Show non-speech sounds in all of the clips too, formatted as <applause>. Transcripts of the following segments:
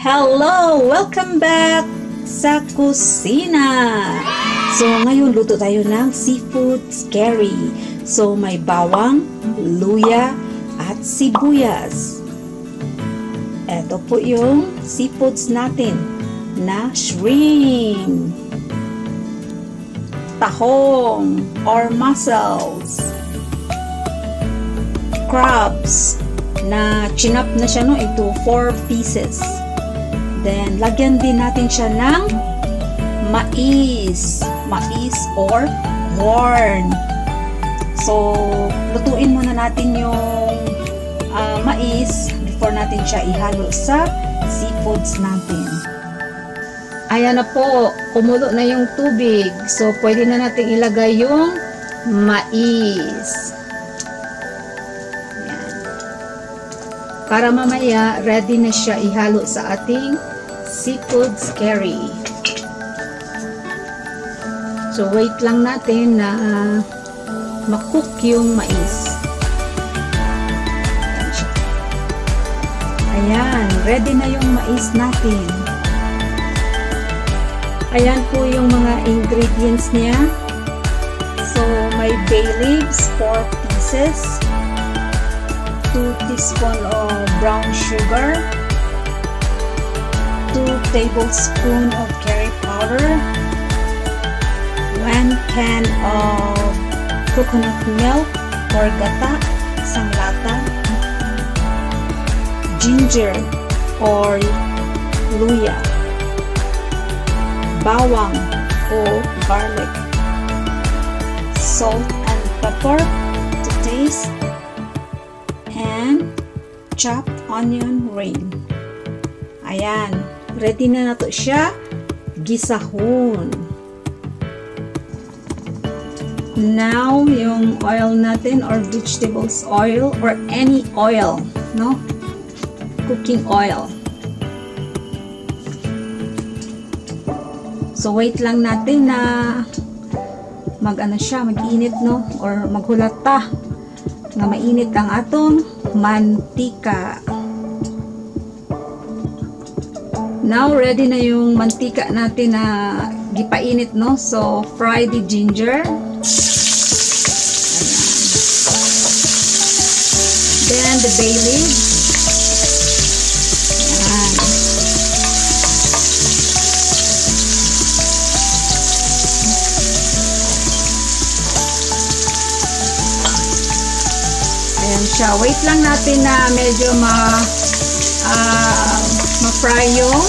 Hello! Welcome back sa kusina! So, ngayon luto tayo ng seafood scary. So, may bawang, luya, at sibuyas. Ito po yung seafoods natin na shrimp, tahong, or mussels, crabs, na chinap na siya no into 4 pieces. Then, lagyan din natin siya ng mais. Mais or corn. So, lutuin muna natin yung uh, mais before natin siya ihalo sa seafoods natin. Ayan na po, kumulo na yung tubig. So, pwede na natin ilagay yung mais. Para mamaya ready na siya ihalo sa ating seafood scary. So wait lang natin na uh, makook yung mais. Ayan, ready na yung mais natin. Ayan po yung mga ingredients niya. So, may bay leaves, 4 pieces. 2 teaspoon of brown sugar, 2 tablespoon of curry powder, 1 can of coconut milk or gata, isang lata, ginger or luya, bawang o garlic, salt and pepper to taste, chopped onion ring. Ayan. Ready na na to siya. Gisahon. Now, yung oil natin or vegetables oil or any oil, no? Cooking oil. So, wait lang natin na mag-ano siya, mag-init, no? Or maghulata nga mainit ang atong mantika. Now, ready na yung mantika natin na gipainit, no? So, fry the ginger. Ayan. Then, the bay leaves. Siya. Wait lang natin na medyo ma uh, ma-fry yung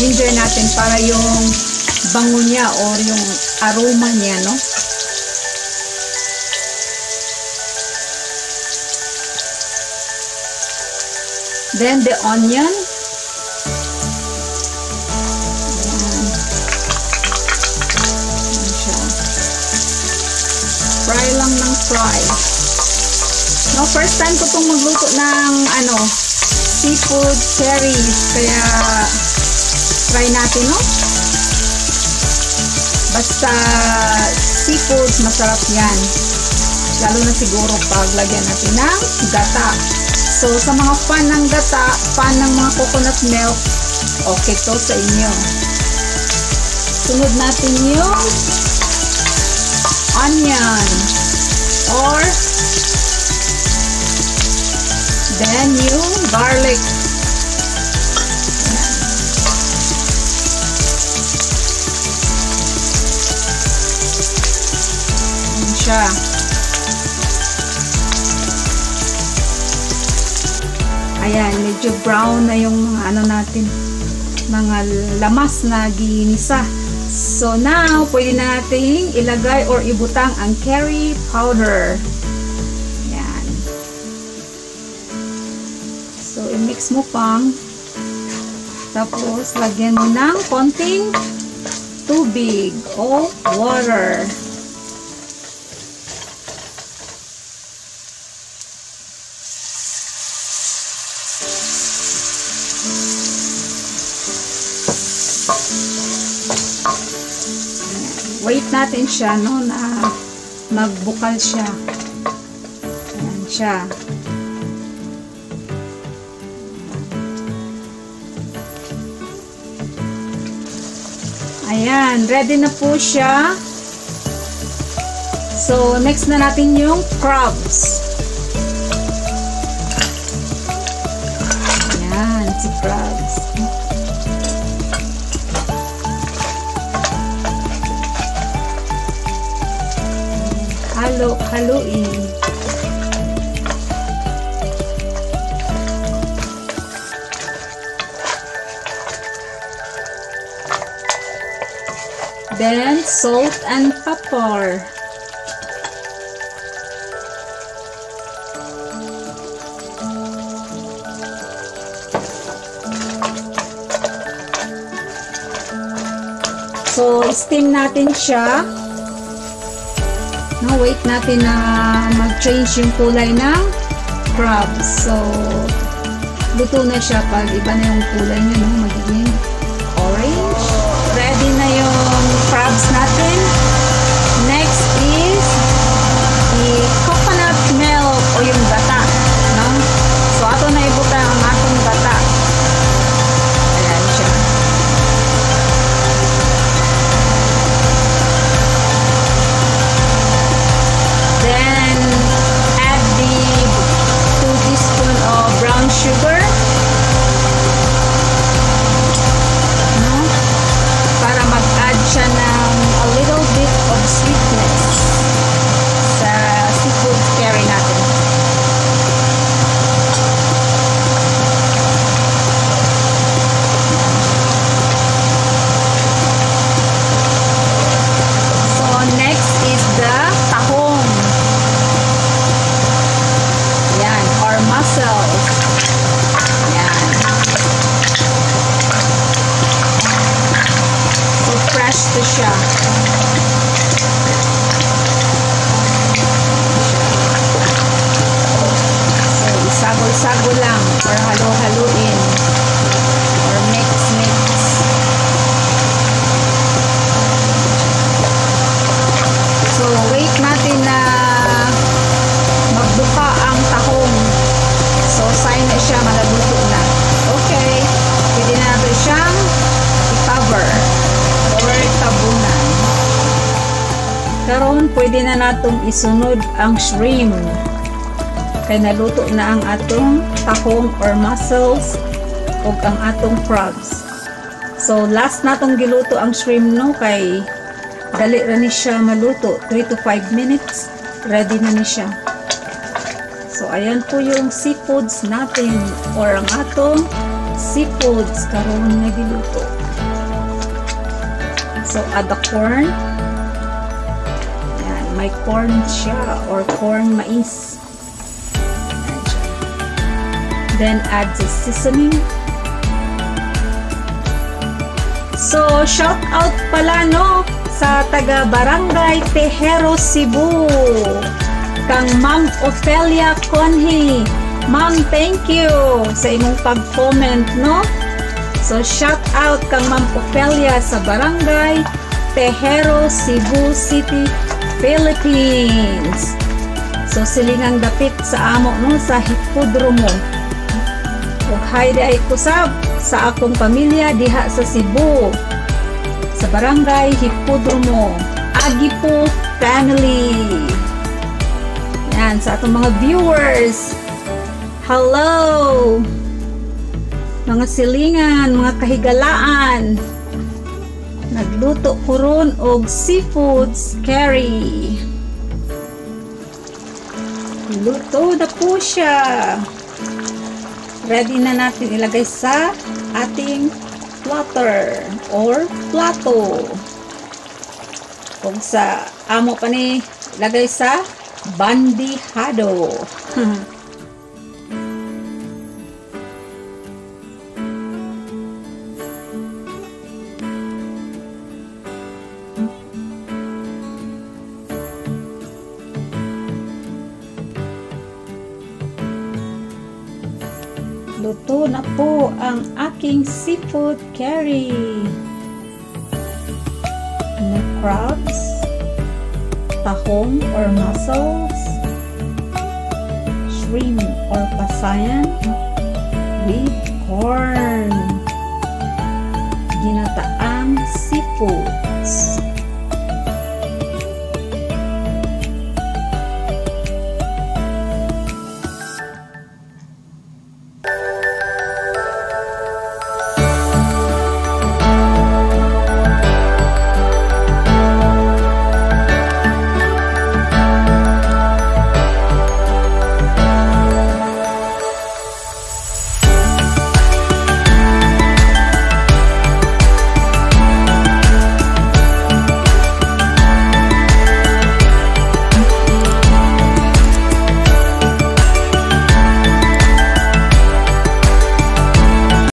ginger natin para yung bango niya or yung aroma niya, no? Then the onion. Fry lang ng fry. No, first time ko pong magluto ng ano, seafood curries. Kaya try natin, no? Basta seafood, masarap yan. Lalo na siguro pag lagyan natin ng gata. So, sa mga fan ng gata, fan ng mga coconut milk, okay to sa inyo. Sunod natin yung onion or Then, yung garlic. Ayan siya. Ayan, medyo brown na yung mga ano natin, mga lamas na ginisa. So now, pwede nating ilagay or ibutang ang curry powder. I-mix mo pang. Tapos lagyan mo ng konting tubig o water. Wait natin siya no na magbukal siya. Ayan siya Ayan, ready na po siya. So, next na natin yung crabs. Ayan, si crabs. Halo, haluin. Then, salt and pepper. So, steam natin siya. No, wait natin na mag-change yung kulay ng crabs. So, luto na siya pag iba na yung kulay niya, no? Magiging crabs Russia. Pwede na natong isunod ang shrimp. Kay naluto na ang atong tahong or mussels o ang atong crabs. So, last natong giluto ang shrimp no? Kay dali ra ni siya maluto. 3 to 5 minutes ready na ni siya. So ayan po yung seafoods natin or ang atong seafoods karon na giluto. So add the corn may corn siya or corn mais then add the seasoning So, shout out pala no sa taga Barangay Tejero, Cebu. Kang Ma'am Ofelia Conhi. Ma'am, thank you sa imong pag-comment, no? So, shout out kang Ma'am Ofelia sa Barangay Tejero, Cebu City, Philippines. So, silingang dapit sa amo, no? Sa hipodromo. Ug hi day kusab sa akong pamilya diha sa Cebu sa Barangay Hipodromo Agipo Family yan sa atong mga viewers hello mga silingan mga kahigalaan nagluto ko ron og seafoods curry luto na po siya ready na natin ilagay sa ating platter or plato. Kung sa amo pa ni lagay sa bandihado. <laughs> na po ang aking seafood curry. May crabs, tahong or mussels, shrimp or pasayan, with corn, ginataang ng seafoods.